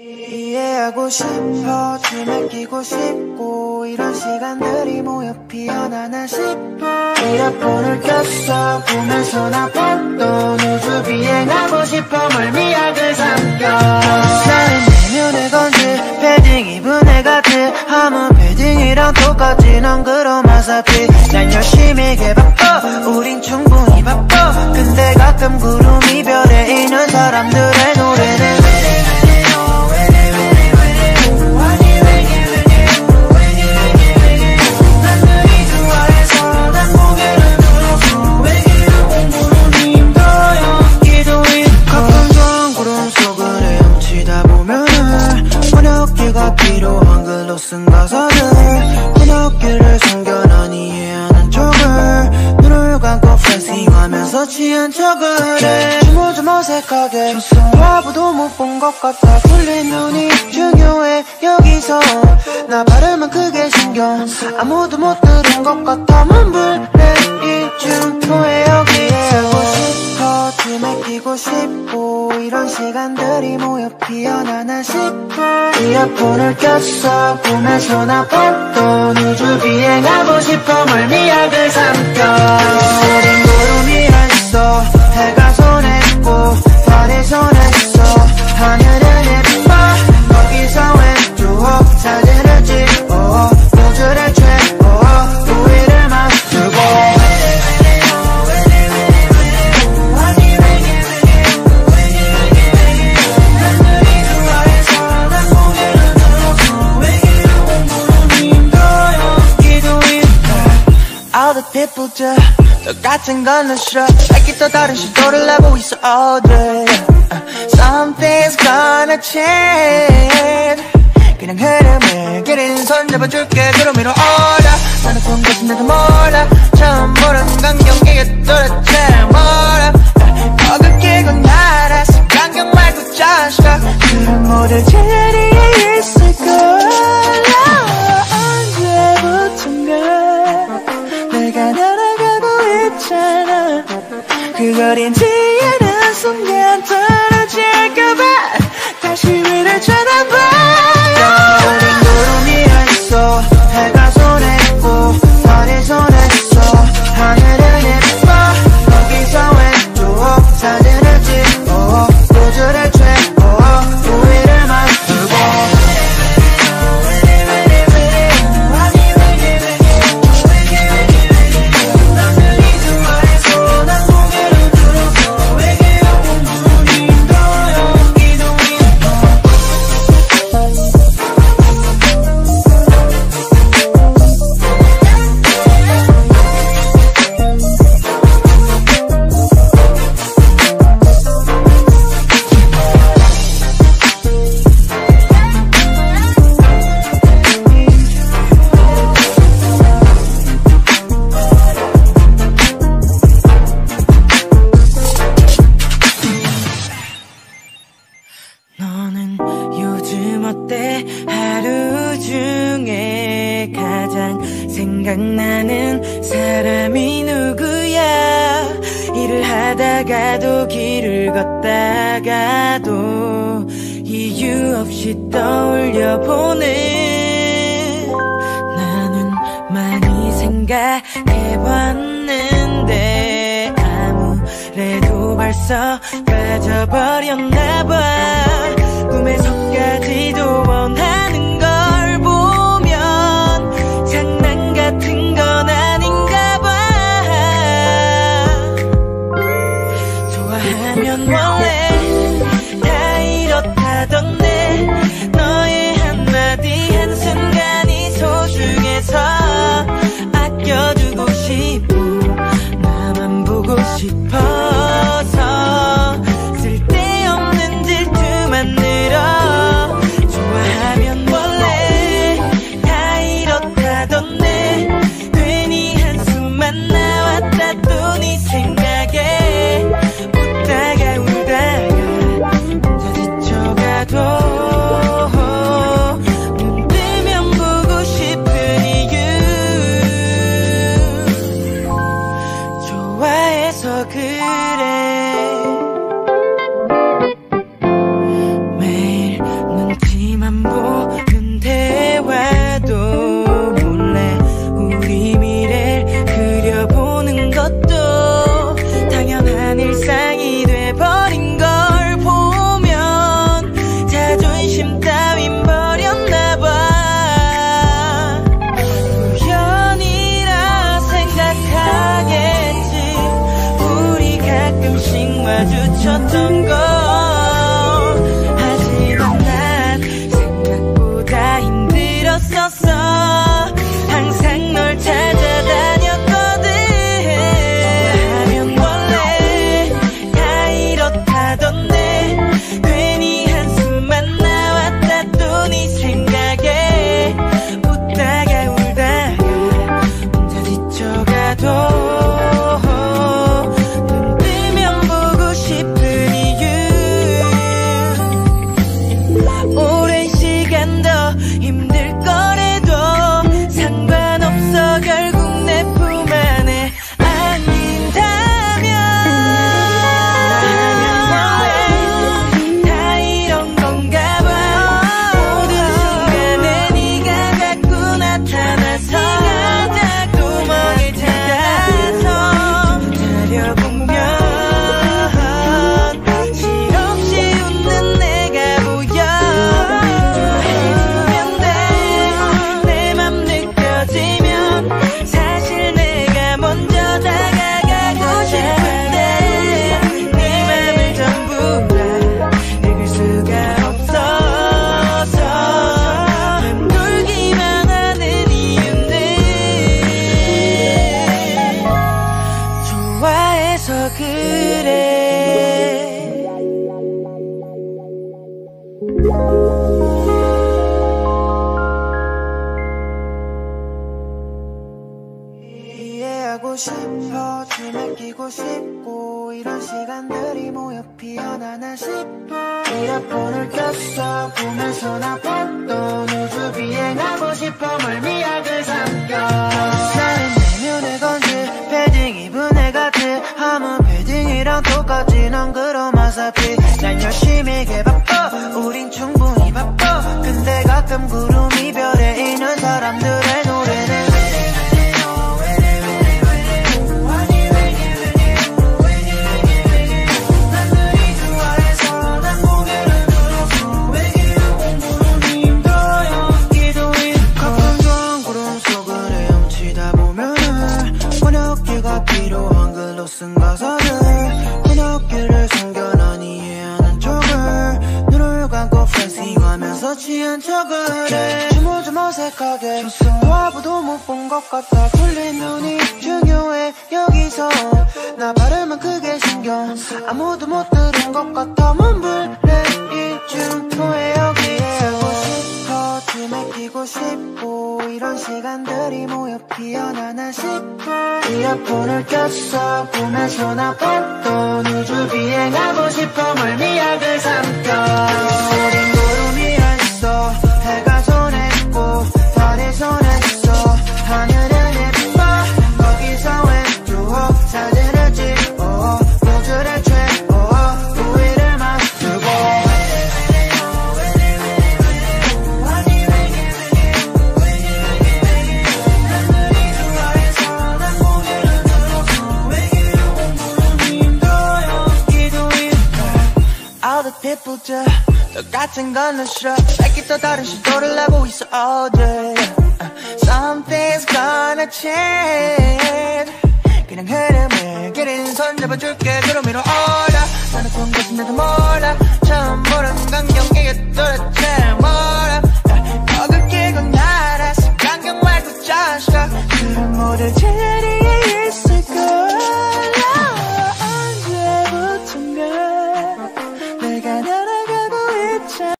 이해하고 싶어 춤에 끼고 싶고 이런 시간들이 모여 피어나나 싶어. 이어폰을 꼈어 보면서 나 봤던 우주 비행하고 싶어 멀미약을 삼켜. 나는 내면의 건지 패딩 입은 애 같아. 아무 패딩이랑 똑같지 넌 그럼 아사피 난 열심히 개바빠 우린 충분히 바빠. 근데 가끔 구름 이별에 있는 사람들의 팬싱하면서 취한 척을 해. 좀 어색하게. 바보도 못 본 것 같아. 풀린 눈이 중요해 여기서. 나 발음은 크게 신경. 아무도 못 들은 것 같아. 몸불래 이쯤 토해 여기에. 끼고 싶고. 이런 시간들이 모여 피어나나 싶어. 이어폰을 꼈어. 보면서 나 봤던 우주 비행하고 싶어. 멀미약을 삼켜. 우린 구름이 해가 손에 있고 달이 손에 저 똑같은 건는 싫어. 알게 또 다른 시도를 하고 있어 all day Something's gonna change. 그냥 흐름을 길은 손 잡아줄게 구름 위로 올라 나는 본 것은 나도 몰라. 처음 보는 광경이게 도대체 뭐라. 거그 끼고 날아서 광경 말고 자식아. 그런 모두 있잖아. 그걸 인지 않은 순간 떨어질까봐 다시 위를 쳐다봐 가장 생각나는 사람이 누구야? 일을 하다가도 길을 걷다가도 이유 없이 떠올려 보네 나는 많이 생각해봤는데 아무래도 벌써 빠져버렸나 봐. 꿈에서까지도 원하는 마주쳤던 것 싶어 춤에 끼고 싶고 이런 시간들이 모여 피어나나 싶어. 이어폰을 꼈어 보면서 나 봤던 우주 비행하고 싶어 멀미약을 삼켜. 나는 내면의 건지 패딩 입은 애 같아. 아무 패딩이랑 똑같지 넌 그럼 어차피 난 열심히 개바빠 우린 충분히 바빠. 근데 가끔 구름 이별에 있는 사람들의 취한 척을 해 춤을 좀 어색하게. 와봐도 못 본 것 같아. 풀린 눈이 중요해 여기서. 나 발음은 크게 신경. 아무도 못 들은 것 같아. 몸불래 이 춤토에 여기에. 서고 싶어 춤에 끼고 싶고. 이런 시간들이 모여 피어나나 싶어. 이어폰을 꼈어. 보면서 나 봤던 우주 비행하고 싶어. 멀미약을 삼켜 All the people 저 똑같은 건는 싫어. 밝게 또 다른 시도를 하고 있어 all day Something's gonna change. 그냥 흐름을 길은 손 잡아줄게. 그럼 위로 올라. 나는 꿈 같은 데도 몰라 처음 보는 관계